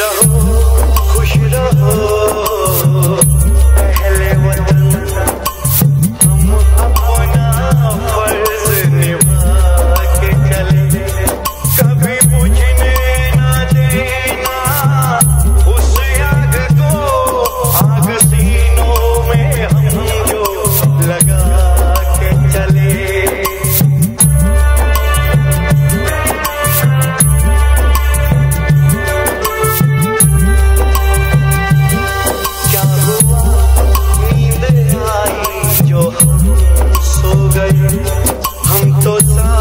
the hood. Santo Santo